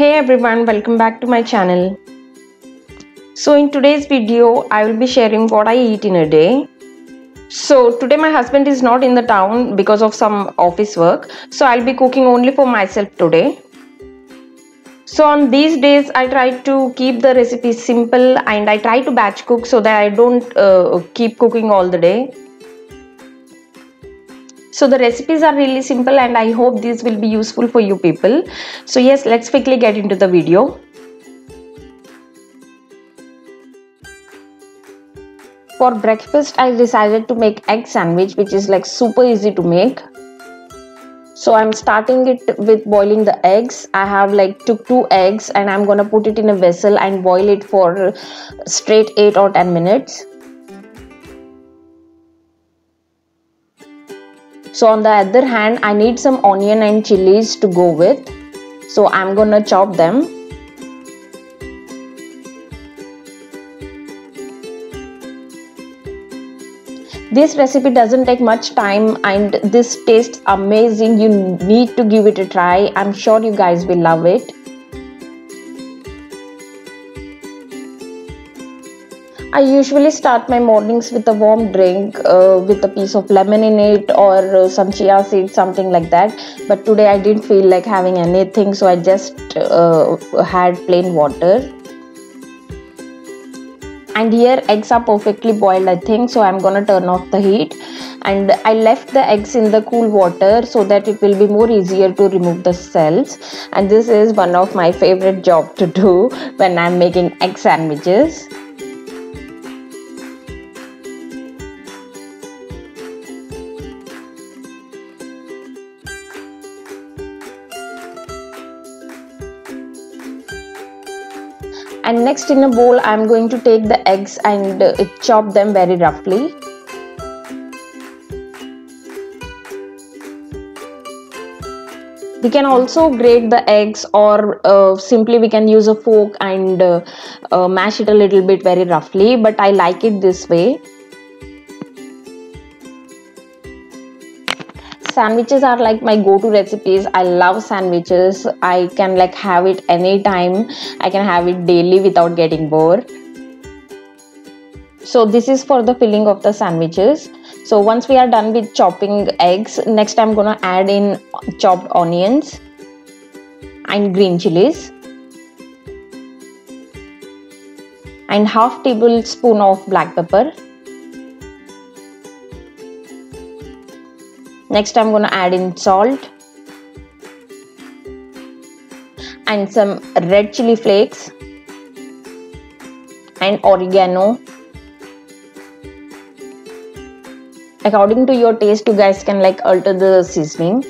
Hey everyone, welcome back to my channel. So in today's video, I will be sharing what I eat in a day. So today my husband is not in the town because of some office work. So I'll be cooking only for myself today. So on these days, I try to keep the recipe simple and I try to batch cook so that I don't uh, keep cooking all the day. So the recipes are really simple and I hope these will be useful for you people. So yes, let's quickly get into the video. For breakfast, I decided to make egg sandwich which is like super easy to make. So I'm starting it with boiling the eggs. I have like took two eggs and I'm gonna put it in a vessel and boil it for straight 8 or 10 minutes. So on the other hand i need some onion and chilies to go with. So i'm gonna chop them. This recipe doesn't take much time and this tastes amazing. You need to give it a try. I'm sure you guys will love it I usually start my mornings with a warm drink uh, with a piece of lemon in it or uh, some chia seeds, something like that. But today I didn't feel like having anything, so I just uh, had plain water. And here eggs are perfectly boiled, I think, so I'm gonna turn off the heat. And I left the eggs in the cool water so that it will be more easier to remove the cells. And this is one of my favorite job to do when I'm making egg sandwiches. And next in a bowl I'm going to take the eggs and uh, chop them very roughly. We can also grate the eggs or uh, simply we can use a fork and uh, uh, mash it a little bit very roughly but I like it this way sandwiches are like my go-to recipes. I love sandwiches. I can like have it anytime. I can have it daily without getting bored. So this is for the filling of the sandwiches. So once we are done with chopping eggs next i'm gonna add in chopped onions and green chilies and half tablespoon of black pepper next I'm gonna add in salt and some red chili flakes and oregano. According to your taste you guys can like alter the seasoning.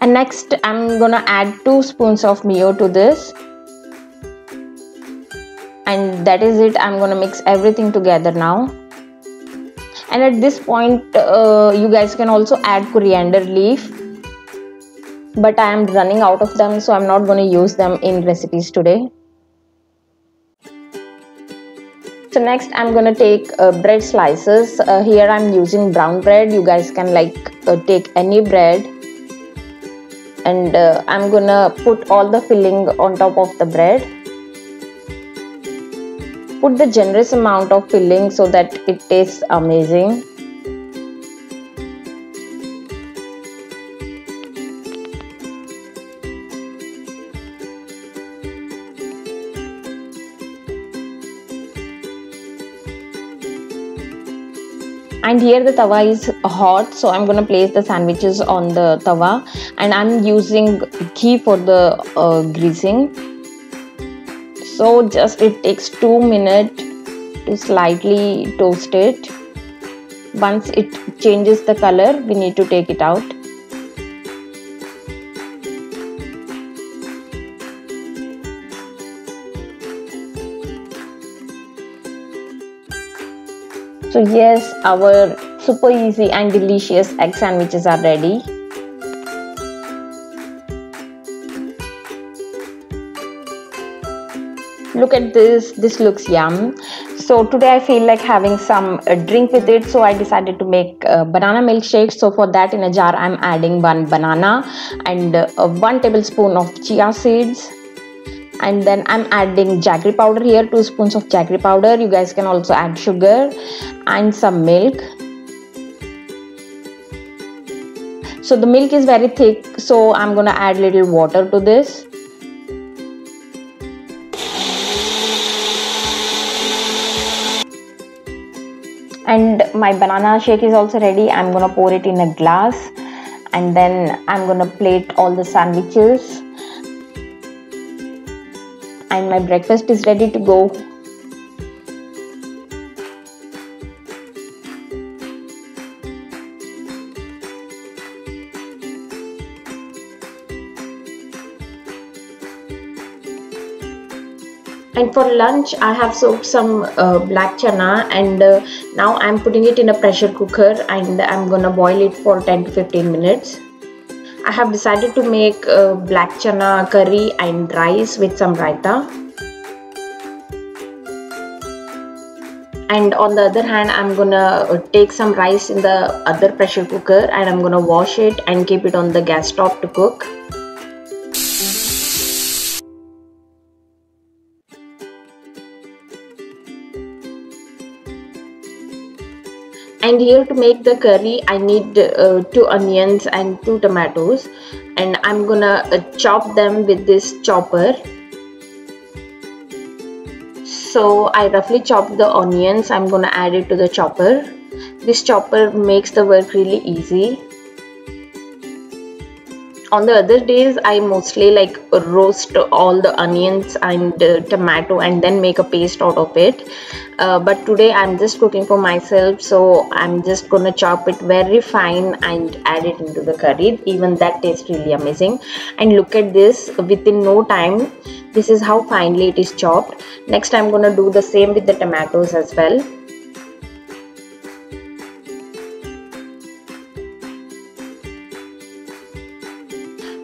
And next I'm gonna add two spoons of mayo to this and that is it. I'm gonna mix everything together now. And at this point uh, you guys can also add coriander leaf. But i am running out of them so i'm not going to use them in recipes today. So next i'm going to take uh, bread slices. Uh, here i'm using brown bread. You guys can like uh, take any bread. And uh, i'm gonna put all the filling on top of the bread Put the generous amount of filling so that it tastes amazing. and here the tawa is hot so i'm going to place the sandwiches on the tawa and i'm using ghee for the uh, greasing so just it takes two minutes to slightly toast it. Once it changes the color we need to take it out. So yes our super easy and delicious egg sandwiches are ready look at this this looks yum. So today i feel like having some uh, drink with it. So i decided to make uh, banana milkshake. So for that in a jar i'm adding one banana and uh, one tablespoon of chia seeds. And then i'm adding jaggery powder here two spoons of jaggery powder. You guys can also add sugar and some milk. So the milk is very thick. So i'm gonna add little water to this and my banana shake is also ready. I'm gonna pour it in a glass. And then i'm gonna plate all the sandwiches. And my breakfast is ready to go and for lunch I have soaked some uh, black chana and uh, now I'm putting it in a pressure cooker and I'm gonna boil it for 10 to 15 minutes. I have decided to make uh, black chana curry and rice with some raita. And on the other hand I'm gonna uh, take some rice in the other pressure cooker and I'm gonna wash it and keep it on the gas top to cook and here to make the curry. I need uh, two onions and two tomatoes. And I'm gonna uh, chop them with this chopper. So I roughly chop the onions. I'm gonna add it to the chopper. This chopper makes the work really easy on the other days i mostly like roast all the onions and uh, tomato and then make a paste out of it. Uh, but today i'm just cooking for myself so i'm just gonna chop it very fine and add it into the curry. Even that tastes really amazing. And look at this within no time this is how finely it is chopped. Next i'm gonna do the same with the tomatoes as well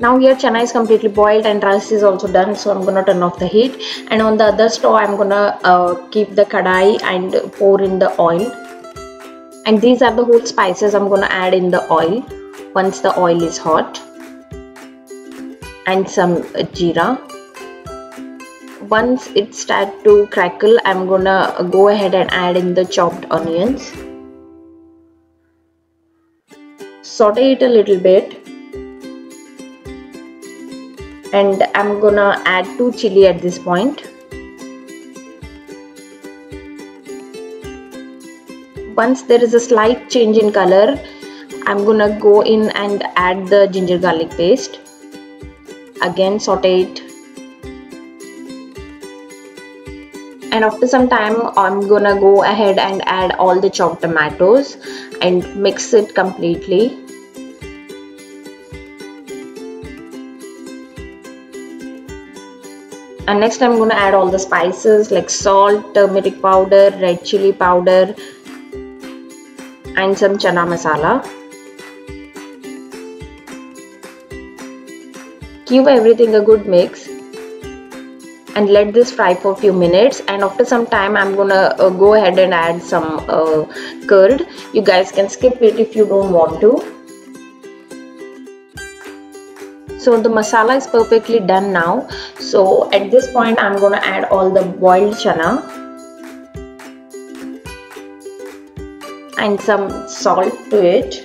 now here chana is completely boiled and rice is also done so i'm gonna turn off the heat. And on the other stove i'm gonna uh, keep the kadai and pour in the oil. And these are the whole spices i'm gonna add in the oil once the oil is hot. And some jeera. Once it start to crackle i'm gonna go ahead and add in the chopped onions. Saute it a little bit and I'm gonna add two chili at this point. Once there is a slight change in color I'm gonna go in and add the ginger garlic paste. Again saute it. And after some time I'm gonna go ahead and add all the chopped tomatoes and mix it completely and next I'm to add all the spices like salt, turmeric powder, red chili powder and some chana masala. Give everything a good mix and let this fry for a few minutes and after some time I'm gonna uh, go ahead and add some uh, curd. You guys can skip it if you don't want to. So the masala is perfectly done now. So at this point I'm gonna add all the boiled chana and some salt to it.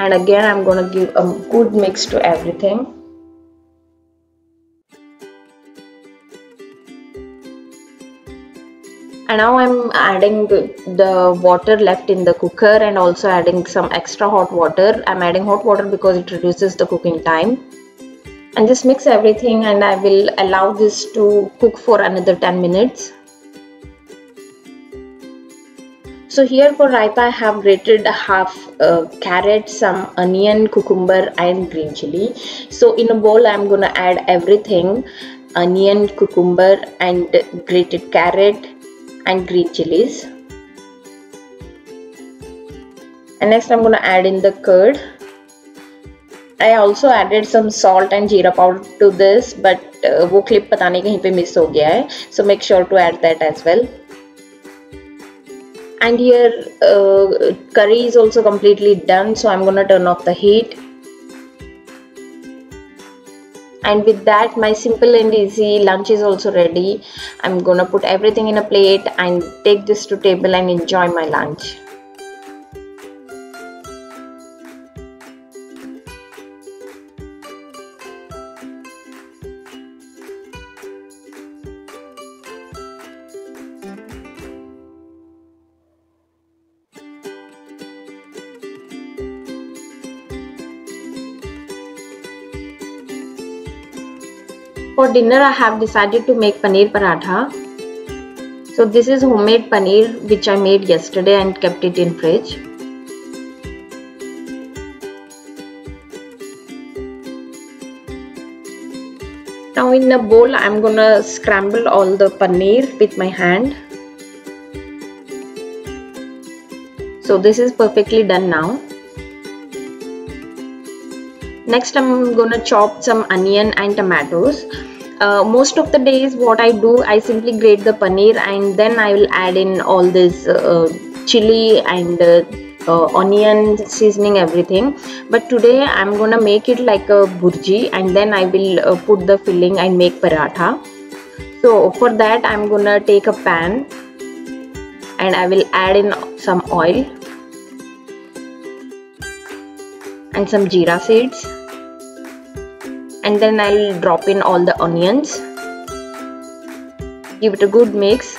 And again I'm gonna give a good mix to everything and now I'm adding the water left in the cooker and also adding some extra hot water. I'm adding hot water because it reduces the cooking time. And just mix everything and I will allow this to cook for another 10 minutes. So here for raita I have grated half uh, carrot, some onion, cucumber and green chili. So in a bowl I'm gonna add everything onion, cucumber and grated carrot and green chilies and next I'm going to add in the curd I also added some salt and jeera powder to this but uh, वो clip पता नहीं कहीं पे miss हो गया है so make sure to add that as well and here uh, curry is also completely done so I'm gonna turn off the heat and with that my simple and easy lunch is also ready. I'm gonna put everything in a plate and take this to table and enjoy my lunch For dinner I have decided to make paneer paratha. So this is homemade paneer which I made yesterday and kept it in fridge. Now in a bowl I'm gonna scramble all the paneer with my hand. So this is perfectly done now. Next I'm gonna chop some onion and tomatoes. Uh, most of the days what I do I simply grate the paneer and then I will add in all this uh, chili and uh, uh, onion seasoning everything. But today I'm gonna make it like a burji and then I will uh, put the filling and make paratha. So for that I'm gonna take a pan and I will add in some oil and some jeera seeds and then I'll drop in all the onions. Give it a good mix.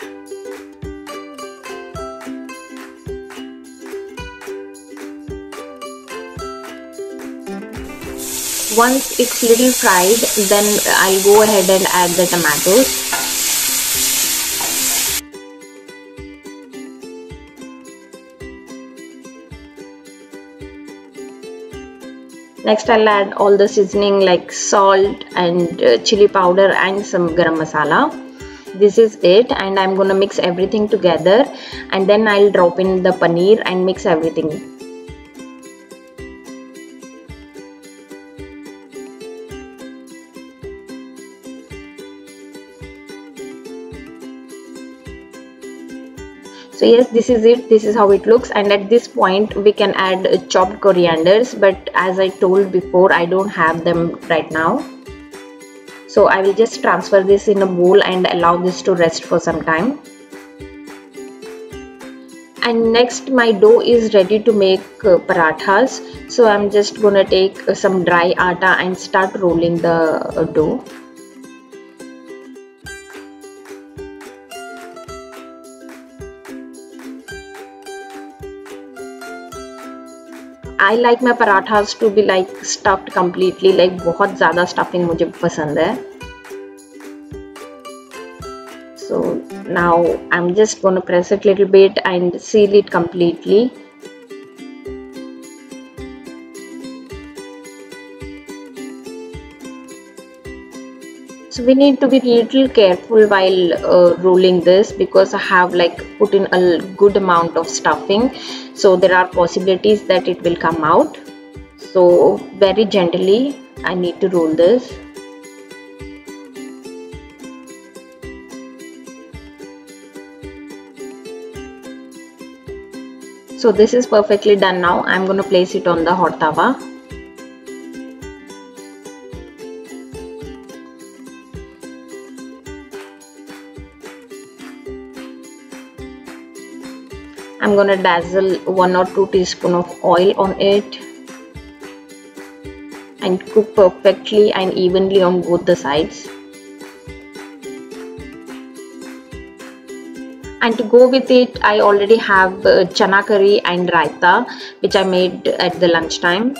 Once it's little fried then I'll go ahead and add the tomatoes next I'll add all the seasoning like salt and uh, chili powder and some garam masala. This is it and I'm gonna mix everything together and then I'll drop in the paneer and mix everything so yes this is it. This is how it looks. And at this point we can add chopped corianders. But as I told before I don't have them right now. So I will just transfer this in a bowl and allow this to rest for some time. And next my dough is ready to make uh, parathas. So I'm just gonna take uh, some dry atta and start rolling the uh, dough I like my parathas to be like stuffed completely like बहुत ज़्यादा stuffing मुझे पसंद है so now I'm just going to press it little bit and seal it completely so we need to be little careful while uh, rolling this because I have like put in a good amount of stuffing. So there are possibilities that it will come out. So very gently I need to roll this. So this is perfectly done now. I'm going to place it on the hot tawa I'm gonna dazzle one or two teaspoon of oil on it and cook perfectly and evenly on both the sides. And to go with it, I already have uh, chana curry and raita which I made at the lunchtime.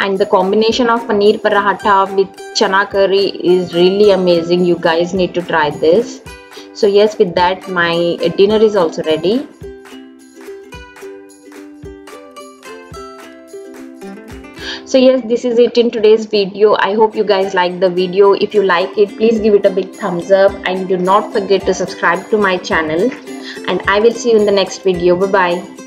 And the combination of paneer paratha with chana curry is really amazing. You guys need to try this. So yes, with that my dinner is also ready. So yes this is it in today's video. I hope you guys like the video. If you like it please give it a big thumbs up. And do not forget to subscribe to my channel. And i will see you in the next video. Bye bye